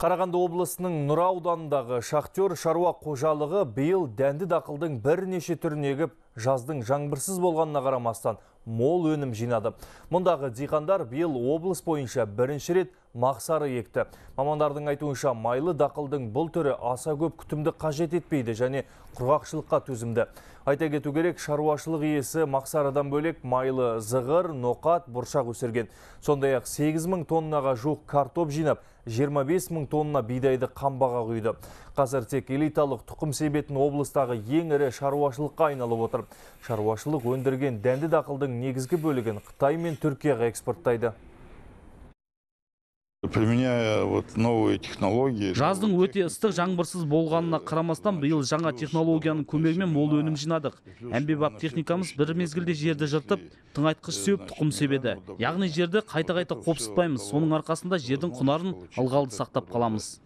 Қарағанды облысының Нұра ауданындағы шахтер шаруа қожалығы биыл дәнді дақылдың бірнеше түрін егіп жаздың жаңбырсыз болғанына қарамастан мол өнім жинады. Мұндағы диқандар биыл облыс бойынша бірінші рет мақсары екті. Мамандардың айтуынша майлы дақылдың бұл түрі аса көп күтімді қажет етпейді және құрғақшылыққа төзімді. Айта кету керек, шаруашылық иесі мақсарыдан бөлек майлы зығыр, ноқат, бұршақ өсірген. Сондай-ақ 8 мың тоннаға жуық картоп жинап, 25 мың тонна бидайды қамбаға құйды. Қазір тек элиталық тұқым себетін облыстағы ең ірі шаруашылыққа айналып отыр. Шаруашылық өндірген дәнді дақылдың негізгі бөлігін Қытай мен Түркияға экспорттайды. Применяя вот новые технологии. жаздың өте ыстық жаңбырсыз болғанына қарамастан биыл жаңа технологияның көмегімен мол өнім жинадық әмбебап техникамыз бір мезгілде жерді жыртып тыңайтқыш сеуіп тұқым себеді яғни жерді қайта қайта қопсытпаймыз соның арқасында жердің құнарын ылғалды сақтап қаламыз